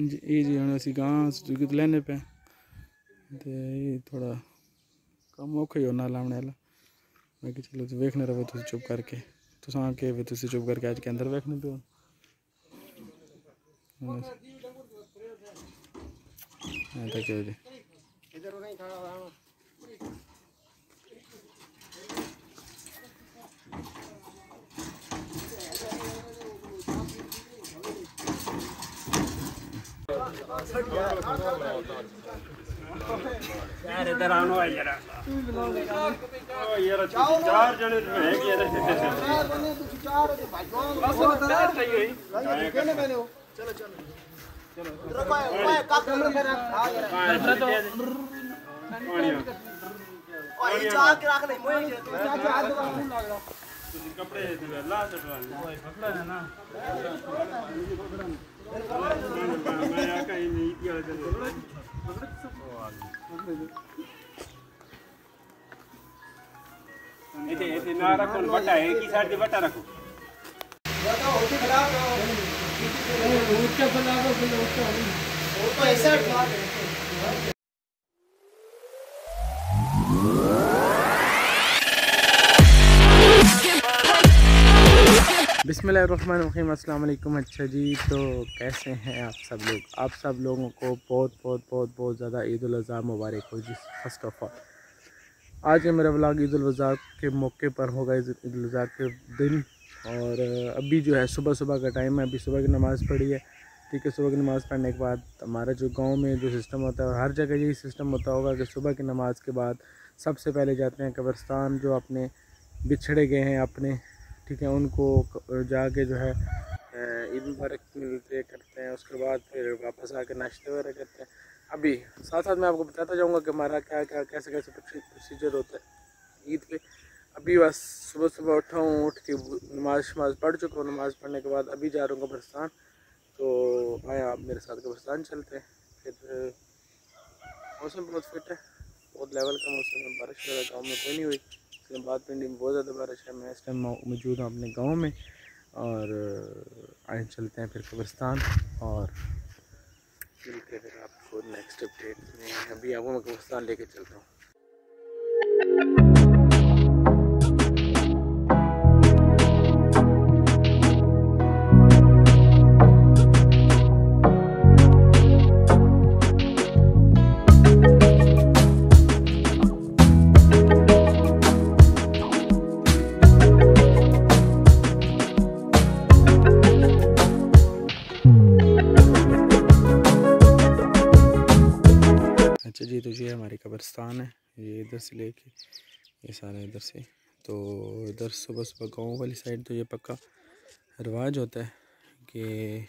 ਜੀ ਇਹ ਜੀ ਹੁਣ ਅਸੀਂ ਗਾਂ ਜੁਗਤ ਲੈਣੇ ਪਏ ਤੇ ਇਹ ਥੋੜਾ ਕੰਮ ਔਖਾ ਹੀ ਹੋਣਾ ਲਾਉਣੇ ਵਾਲਾ ਮੈਂ ਕਿ ਚਲੋ ਤੁਸੀਂ ਵੇਖਣੇ ਰਹੋ ਤੁਸੀਂ ਚੁੱਪ ਕਰਕੇ ਤੁਸੀਂ ਆ ਕੇ ਵੀ ਤੁਸੀਂ ਚੁੱਪ ਕਰਕੇ ਅੱਜ ਕੇ ਅੰਦਰ ਵੇਖਣੇ ਪਿਓ ਹਾਂ ਤਾਂ ਕਿਉਂ ਜੀ ਯਾਰ ਇਧਰ ਆਣੋ ਆ ਯਾਰ यार इधर आनो है जरा। ओ यार तो चार जने तो है कि यार चार बने तुम चार हो भगवान बस चार चाहिए कहने मैंने चलो चलो। चलो रुको काक नंबर हाँ यार और ये चाक तो। रख ले मोए चाक के हाथ में लग कपड़े ला ओए पकड़ा है ना। ऐसे ना रखो बटा है की साइड से बटा रखो। तो ऐसा बिसमीम अल्लाम अच्छा जी तो कैसे हैं आप सब लोग? आप सब लोगों को बहुत बहुत बहुत बहुत ज़्यादा ईद अज़हा मुबारक हो जी, फ़र्स्ट ऑफ़ ऑल। आज का मेरा व्लॉग ईद अज़हा के मौके पर होगा ईद अज़हा के दिन। और अभी जो है सुबह सुबह का टाइम है, अभी सुबह की नमाज़ पढ़ी है। ठीक है, सुबह की नमाज़ पढ़ने के बाद हमारा जो गाँव में जो सिस्टम होता है हर जगह यही सिस्टम होता होगा कि सुबह की नमाज़ के बाद सबसे पहले जाते हैं कब्रस्तान, जो अपने बिछड़े गए हैं अपने। ठीक है, उनको जाके जो है ईद मुबारक मिलते करते हैं, उसके बाद फिर वापस आके नाश्ते वगैरह करते हैं। अभी साथ साथ मैं आपको बताता जाऊँगा कि हमारा क्या क्या, कैसे कैसे प्रोसीजर होता है ईद पे। अभी बस सुबह सुबह उठा हूँ, उठ के नमाज़ शमाज पढ़ चुका हूँ, नमाज़ पढ़ने के बाद अभी जा रहा हूँ कब्रस्तान। तो आए आप मेरे साथ कब्रस्तान चलते हैं। फिर, मौसम बहुत फिट है, बहुत लेवल का मौसम है, बारिश वगैरह गाँव में कोई नहीं हुई। इसके बाद पिंडी में बहुत ज़्यादा बारिश है। मैं इस टाइम मौजूद हूँ अपने गाँव में और आए चलते हैं फिर कब्रस्तान और मिलते फिर आपको नेक्स्ट अपडेट में। अभी आपको मैं कब्रस्तान लेके चलता हूँ। मकान है ये इधर से लेके ये सारा इधर से। तो इधर सुबह सुबह गाँव वाली साइड तो ये पक्का रिवाज होता है कि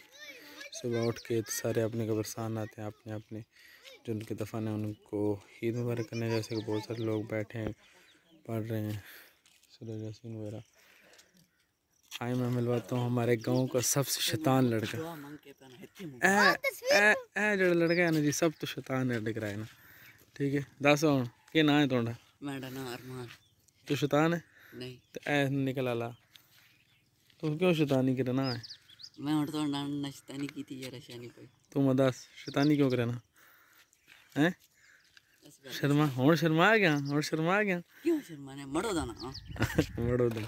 सुबह उठ के तो सारे अपने कब्रस्तान आते हैं अपने अपने जो उनके दफन है उनको ईद मुबारक करने जैसे कि बहुत सारे लोग बैठे हैं पढ़ रहे हैं सूरज यासीन वगैरह। आए मैं मिलवाता हूँ हमारे गाँव का सबसे शैतान लड़का। ए, ए, ए, ए, जो लड़का है ना जी सब तो शैतान है लड़का है ना। ठीक है दस हूँ के ना है तुम्हारा मेरा नाम अरमान। तू शैतान है? नहीं। तो ऐस निकल आला तू क्यों शैतानी कर ना है मैं और तो ना ना शैतानी की थी यार अच्छा शैतानी कोई। तू मैं दस शैतानी क्यों करना हैं शर्मा हूँ शर्मा आ गया हूँ शर्मा आ गया। क्यों शर्मा ने? मड़ो दा ना। मड़ो दा।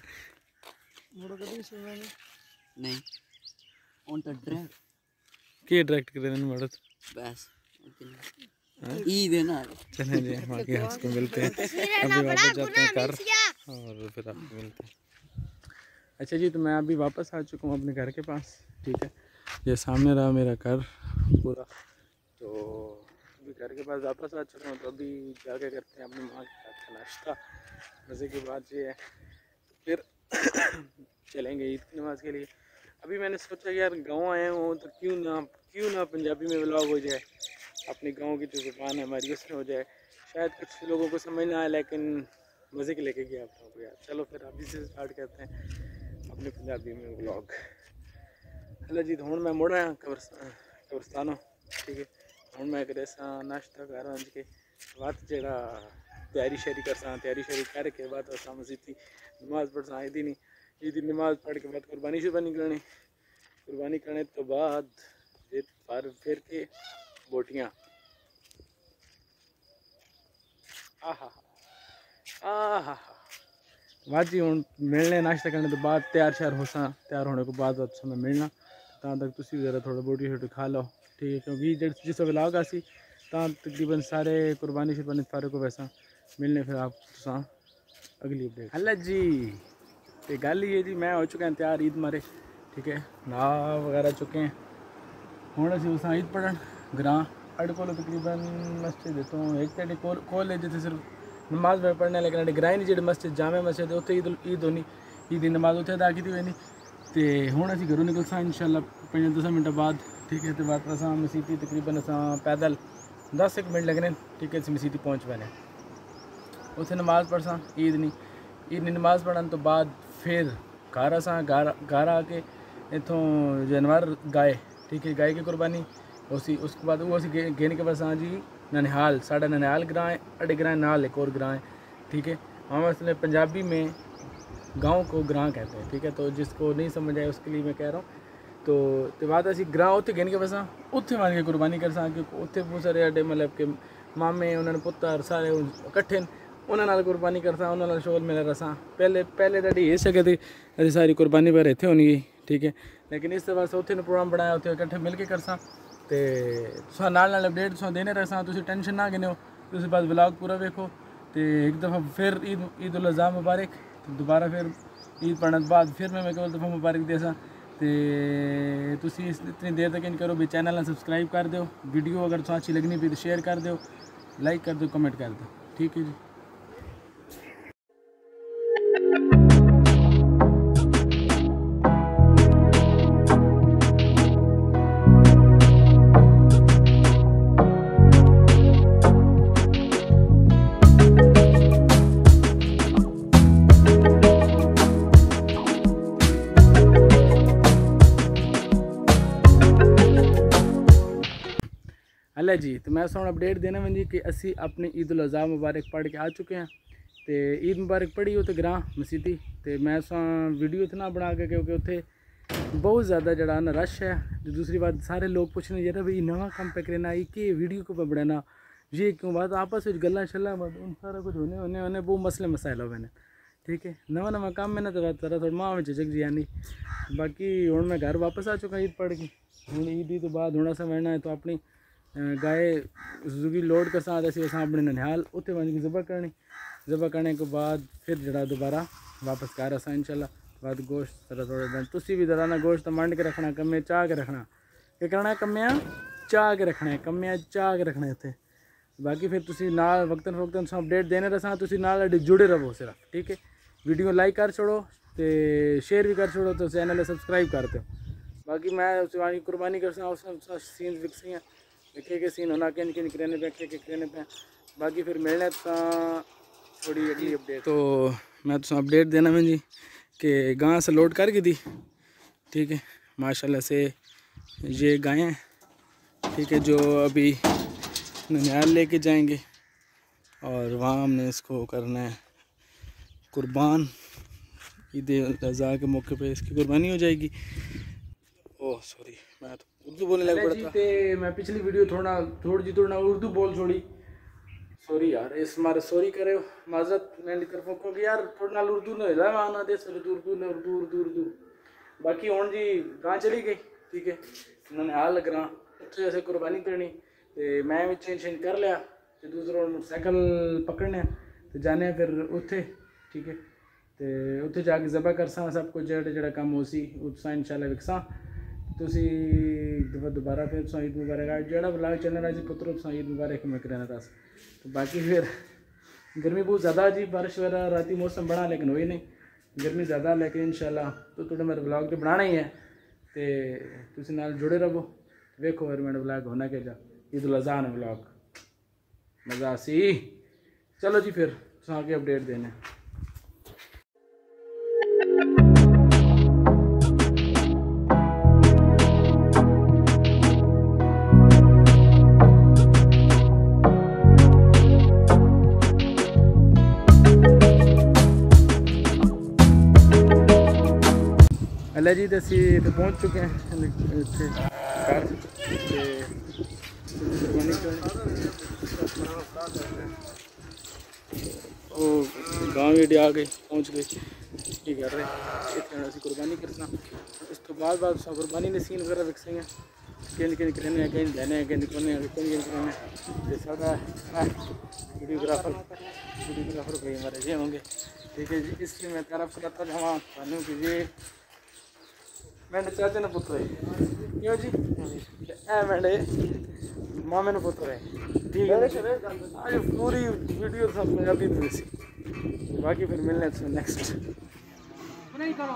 मड़ो कभी शर्मा ने। नहीं। उन तो डायरेक्ट के डायरेक्ट कर देने मड़ो बस ईद है ना चलें जी हम आगे उसको मिलते हैं अभी वापस जाते हैं घर और फिर आपको मिलते हैं अच्छा जी तो मैं अभी वापस आ चुका हूँ अपने घर के पास ठीक है ये सामने रहा मेरा घर पूरा तो अभी घर के पास वापस आ चुका हूँ तो अभी जाके करते हैं अपनी माँ के साथ का नाश्ता मज़े की बात ये है फिर चलेंगे ईद की नमाज़ के लिए अभी मैंने सोचा कि यार गाँव आए हूँ तो क्यों ना क्यों ना पंजाबी में ब्लॉग हो जाए अपने गाँव की जो ज़ुबान है हमारी, उसमें हो जाए। शायद कुछ लोगों को समझ ना आए, लेकिन मज़े के लेके गया आप लोगों को यार चलो फिर अभी से स्टार्ट करते हैं अपने पंजाबी में ब्लॉग हेलो जी हूँ मैं मुड़ आया कब्रस्तान कब्रस्तानों। ठीक है? हूँ मैं करे नाश्ता घर अंज के बाद जेड़ा तैयारी शैरी कर तैयारी शैरी करके बाद असा मस्जिद की नमाज़ पढ़ ईदी नहीं ईदी नमाज़ पढ़ के बाद कुर्बानी शुरबानी करनी। कुर्बानी करने तो बाद फार फिर के बोटियाँ आहा। आहा। बाजी हूँ मिलने नाश्ता करने के बाद तैयार श्यार हो तैयार होने के बाद समय मिलना। तां तक तुम जरा थोड़ा बोटी शोटी खा लो ठीक है? क्योंकि जो जिस वे असी सी तकरीबन सारे कुर्बानी शुरबानी सारे को वैसा। मिलने फिर आप अगली अपडेट हल्ला जी। तो गल ही है जी मैं हो चुके हैं तैयार ईद मारे ठीक है? ना वगैरह चुके हैं। हूँ अस ईद पढ़न। ग्रां अड़े कोलो तकरीबन मस्जिद तो एक तो कोल कॉलेज जिते सिर्फ नमाज में पढ़ने लेकिन अड़े ग्रां जी मस्जिद जामे मस्जिद उत्थे ईद ईद होनी ईद की नमाज उत्थे अदा की होनी तो हूँ असी घरों निकलसा इनशाला पंज दस मिनट बाद ठीक है तो बाद असा मसीती तकरीबन असा पैदल दस एक मिनट लगने ठीक है असी मसीती पहुँच पाने उत्थे नमाज पढ़सा ईद नहीं ईद की नमाज पढ़ने तो बाद फिर घर असा घर घर आके इतों जानवर गाय ठीक है गाय की कुर्बानी उसी उसके बाद वो ਅਸੀਂ ਗੇ- गेने के बाद असां जी ननिहाल साढ़ा ननिहाल ग्रां है अड़े ग्रां नाल एक और ग्रां है ठीक है हम असले पंजाबी में गांव को ग्रां कहते हैं ठीक है तो जिसको नहीं समझ आए उसके लिए मैं कह रहा हूँ तो ਤੇ ਬਾਅਦ ਅਸੀਂ ਗ੍ਰਾਂ ਉੱਥੇ ਗਿਣ ਕੇ ਬਸਾਂ ਉੱਥੇ ਮਾਰ ਕੇ ਕੁਰਬਾਨੀ ਕਰਸਾਂ ਕਿ ਉੱਥੇ ਬਹੁਤ ਸਾਰੇ ਸਾਡੇ ਮਤਲਬ ਕਿ ਮਾਮੇ ਉਹਨਾਂ ਦੇ ਪੁੱਤਰ ਸਾਰੇ ਉਹ ਇਕੱਠੇ ਨੇ ਉਹਨਾਂ ਨਾਲ ਕੁਰਬਾਨੀ ਕਰਸਾਂ ਉਹਨਾਂ ਨਾਲ ਸ਼ੋਲ ਮਿਲ ਰਸਾਂ ਪਹਿਲੇ ਪਹਿਲੇ ਤਾਂ ਇਹ ਸਕੇ ਤੇ ਅਸੀਂ ਸਾਰੀ ਕੁਰਬਾਨੀ ਪਰ ਇੱਥੇ ਹੋਣੀ ਗਈ ਠੀਕ ਹੈ ਲੇਕਿਨ ਇਸ ਤੋਂ ਬਾਅਦ ਉੱਥੇ ਨੇ ਪ੍ਰੋਗਰਾਮ ਬਣਾਇਆ ਉੱਥੇ ਇਕੱਠੇ ਮਿਲ ਕੇ ਕਰਸਾਂ ਤੇ ਤੁਸੀਂ ਨਾਲ ਨਾਲ ਅਪਡੇਟ ਤੁਹਾਨੂੰ ਦੇਣੇ ਰਸਾਂ ਤੁਸੀਂ ਟੈਨਸ਼ਨ ਨਾ ਗਿਨਿਓ ਤੁਸੀਂ ਬਸ ਵਲੌਗ ਪੂਰਾ ਵੇਖੋ ਤੇ ਇੱਕ ਦਫਾ ਫਿਰ ਈਦ ਈਦ ਉਲ ਅਜ਼ਹਾ ਮੁਬਾਰਕ ਦੁਬਾਰਾ ਫਿਰ ਈਦ ਪੜਨ ਤੋਂ ਬਾਅਦ ਫਿਰ ਮੈਂ ਇੱਕ ਦਫਾ ਮੁਬਾਰਕ ਦੇਸਾਂ ਤੇ ਤੁਸੀਂ ਇਸ ਇਤਨੀ ਦੇਰ ਤੱਕ ਇਨ ਕਰੋ ਵੀ ਚੈਨਲ ਨੂੰ ਸਬਸਕ੍ਰਾਈਬ ਕਰ ਦਿਓ। ਵੀਡੀਓ ਅਗਰ ਤੁਹਾਨੂੰ ਅੱਛੀ ਲੱਗਣੀ ਪਈ ਤਾਂ ਸ਼ੇਅਰ ਕਰ ਦਿਓ। ਲਾਈਕ ਕਰ ਦਿਓ ਕਮੈਂਟ ਕਰ ਦਿਓ। ਠੀਕ ਹੈ ਜੀ। ਅੱਲਾ ਜੀ ਤੇ ਮੈਂ ਤੁਹਾਨੂੰ ਅਪਡੇਟ ਦੇਣਾ ਮੈਂ ਜੀ ਕਿ ਅਸੀਂ ਆਪਣੀ ਈਦ ਉਲ ਅਜ਼ਹਾ ਮੁਬਾਰਕ ਪੜ੍ਹ ਕੇ ਆ ਚੁੱਕੇ ਹਾਂ ਤੇ ਈਦ ਮੁਬਾਰਕ ਪੜ੍ਹੀ ਉਹ ਤੇ ਗਰਾਂ ਮਸੀਤੀ ਤੇ ਮੈਂ ਸਾਂ ਵੀਡੀਓ ਇਤਨਾ ਬਣਾ ਕੇ ਕਿਉਂਕਿ ਉੱਥੇ ਬਹੁਤ ਜ਼ਿਆਦਾ ਜਿਹੜਾ ਨਾ ਰਸ਼ ਹੈ ਤੇ ਦੂਸਰੀ ਬਾਤ ਸਾਰੇ ਲੋਕ ਪੁੱਛਣੇ ਜਿਹੜਾ ਵੀ ਨਵਾਂ ਕੰਮ ਪੈ ਕਰਨਾ ਇਹ ਕਿ ਵੀਡੀਓ को बनाना ये क्यों बात आपस ਵਿੱਚ ਗੱਲਾਂ ਛੱਲਾ ਮਤ ਉਨ ਸਾਰਾ ਕੁਝ ਹੋਣੇ ਹੋਣੇ ਹੋਣੇ ਬਹੁਤ ਮਸਲੇ ਮਸਾਇਲ ਹੋਵੇ ਨੇ ਠੀਕ ਹੈ ਨਵਾਂ ਨਵਾਂ ਕੰਮ ਮੈਨਾਂ ਤੇ ਬਾਤ ਥੋੜਾ ਮਾਂ ਵਿੱਚ ਜਗ ਜੀ ਆਨੀ ਬਾਕੀ ਹੁਣ ਮੈਂ ਘਰ ਵਾਪਸ ਆ ਚੁੱਕਾ ਈਦ ਪੜ੍ਹ ਕੇ ਹੁਣ ਈਦ ਦੀ ਤੋਂ ਬਾਅਦ ਹੁਣ ਅਸਾਂ ਵੜਨਾ ਹੈ ਤਾਂ ਆਪਣੀ अ, गाय सुजुकी लोड कर साथ ऐसे असां अपने ननिहाल उत्थे वञी के ज़बह करनी ज़बह करने के बाद फिर जड़ा दोबारा वापस घर असां इंशाल्लाह बाद गोश्त जरा थोड़े दिन तुसी भी जरा ना गोश्त मंड के रखना कम्मे चाह के रखना के करना है कम्मे चाह के रखना है कम्मे चाह के रखना है उत्थे बाकी फिर तुसी नाल वक्तन वक्तन तुसां अपडेट देने रसां तुसी नाल अड्डे जुड़े रहो सिर्फ़ ठीक है वीडियो लाइक कर छोड़ो ते शेयर भी कर छोड़ो तो चैनल सब्सक्राइब कर दो बाकी मैं उस वाली कुर्बानी कर सा उस सीन विकसियाँ लिखे के सीन होना किन किन करने पे के करने पे। बाकी फिर मिलने तो थोड़ी अगली अपडेट तो मैं तो अपडेट देना मैं जी कि गाँव से लोड कर गई थी ठीक है? माशाल्लाह से ये गायें हैं ठीक है जो अभी ननिहाल लेके जाएँगे और वहाँ हमने इसको करना है कुर्बान। ईद अज़हा के मौके पे इसकी कुर्बानी हो जाएगी। सॉरी मैं तो उर्दू बोलने लग पड़ा था। मैं पिछली वीडियो थोड़ा थोड़ी जी थोड़ा उर्दू बोल छोड़ी। सॉरी यार इस मारे सॉरी करे माजत मैं कर क्योंकि यार थोड़ा उर्दू ने हिला आना दे सर उर्दू ने उर्दू उर्दू उर्दू। बाकी हूँ जी गां चली गई ठीक है? उन्होंने हाल लगना उसे असें कुर्बानी करनी ते मैं भी चेंज चेंज कर लिया ते दूसरा हूँ मोटरसाइकिल पकड़ने ते जाने फिर उत्थे ठीक है? ते उत्थे जाके जबा कर सब कुछ जेह्ड़ा जेह्ड़ा कम्म हो सी उत्सा विकसा। ਤੁਸੀਂ ਦੁਬਾ- ਦੁਬਾਰਾ ਫਿਰ ਤੁਸੀਂ ਈਦ ਮੁਬਾਰਕ ਆ ਜਿਹੜਾ ਵਲੌਗ ਚੱਲਣਾ ਹੈ ਜੀ ਪੁੱਤਰੋ ਤੁਸੀਂ ईद मुबारक मैं कराना था तो बाकी फिर गर्मी बहुत ज़्यादा जी बारिश वगैरह राती मौसम बना लेकिन हुई नहीं गर्मी ज़्यादा लेकिन इंशाल्लाह तो थोड़ा मेरा ਵਲੌਗ ਤੇ ਬਣਾਣਾ ਹੀ ਹੈ ਤੇ ਤੁਸੀਂ ਨਾਲ ਜੁੜੇ ਰਹੋ ਵੇਖੋ ਫਿਰ ਮੇਰਾ ਵਲੌਗ ਹੋਣਾ ਕਿ ਜਾ ਈਦ ਉਲ ਅਜ਼ਹਾ ਦਾ ਵਲੌਗ ਮਜ਼ਾ ਸੀ ਚਲੋ ਜੀ ਫਿਰ ਤੁਸੀਂ ਅੱਗੇ ਅਪਡੇਟ ਦੇਣਾ जी तो असं इत पहुँच चुके हैं। इतने घर गाँव भी आ गए, पहुँच गए। ये कर रहे हैं इतने कुरबानी करना। उस तो बाद बाद कुरबानी ने सीन वगैरह विकसे हैं। कहीं कहीं करने कहीं लेने कहीं करने कहीं कहीं करने तो सारा वीडियोग्राफर वीडियोग्राफर भाई हमारे ये होंगे। ठीक है जी इसलिए मैं तरफ़ करता हूँ कि ये मेरे चाचे ने पुत्र है क्यों जी ए मेरे मामे ने पुत्र है ठीक है आज पूरी वीडियो सब पंजाबी में वैसी बाकी फिर मिलने से नेक्स्ट नहीं करो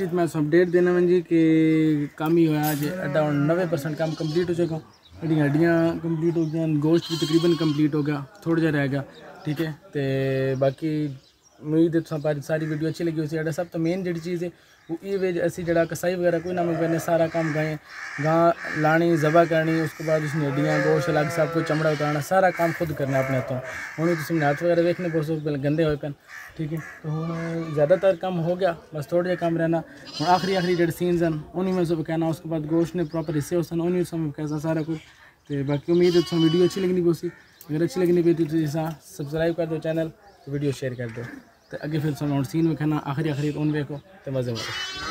आज इतना अपडेट देना मैं जी कि काम ही होया, आज अड्डा नब्बे परसेंट काम कंप्लीट हो चुका। हड्डी हड्डियाँ कंप्लीट हो गई गोश्त भी तकरीबन कंप्लीट हो गया, थोड़ा जहा रह गया, ठीक है? तो बाकी, उम्मीद है तो सारी वीडियो अच्छी लगी उसी सब तो मेन जी चीज़ है ये असी जरा कसाई वगैरह कोई ना मैं सारा काम गाय गां लानी, जबा करनी, उसके बाद उसने हड्डियाँ, गोश अलग सब कुछ चमड़ा उतारना, सारा काम खुद करना अपने हाथों। हूँ तुम हाथ वगैरह देखने परसों गंदे हो पेन ठीक है? तो हूँ ज़्यादातर काम हो गया, बस थोड़ा जहा कम रहना। हूँ आखिरी आखिरी जो सीनज हैं, उन्हीं में सब कहना, उसके बाद गोश्त ने प्रॉपर हिस्से हो सन उन्हीं सब कहना सारा कुछ। तो बाकी उम्मीद है तुम वीडियो अच्छी लगनी पोसी। अगर अच्छी लगनी पी तो सब्सक्राइब कर दो चैनल तो वीडियो शेयर कर दो। तो अगे फिर तुम सीन वेखना आखिरी आखिरी उन वेखो तो मज़े मारो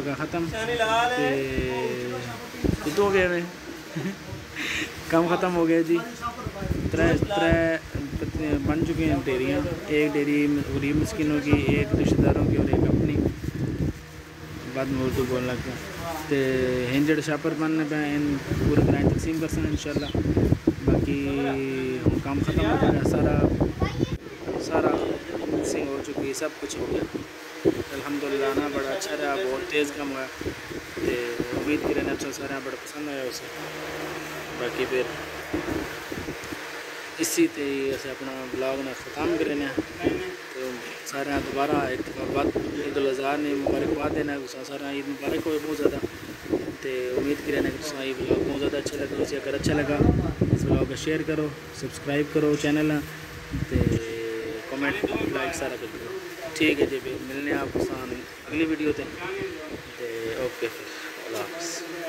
चुका ख़त्म। तो गए में। कम ख़त्म हो गया जी। त्रै त्रै बन चुके हैं डेरियाँ। एक डेरी गरीब मस्किनों की एक रिश्तेदारों की और एक अपनी। बाद में उर्दू बोलने लग तो हिंजड़ छापर बनने पे इन पूरे ग्रां तकसीम कर इन शाला बाकी काम ख़त्म हो गया। सारा सारा मिक्सिंग हो चुकी है सब कुछ हो गया। अलहमदुल्ला ना बड़ा अच्छा रहा, बहुत तेज़ कम हुआ। तो उम्मीद कर सारे बड़ा पसंद आया उसे। बाकी फिर इसी ते अस अपना ब्लॉग ने ख़त्म करने तो सारे दोबारा एक ईद उल अजहा ने मुबारकबाद देना सारा ईद मुबारक हो बहुत ज़्यादा। तो उम्मीद की कि ये ब्लॉग बहुत ज़्यादा अच्छा लगे उसे अगर अच्छा लगा, इस ब्लॉग को शेयर करो, सब्सक्राइब करो चैनल तो कमेंट, लाइक सारा कर 6 ਵਜੇ ਮਿਲਨੇ ਆ ਆਪਾਂ ਸਾਨੂੰ ਅਗਲੀ ਵੀਡੀਓ ਤੇ ਤੇ ਓਕੇ ਫਿਰ ਅੱਲਾਹ ਹਾਫਿਜ਼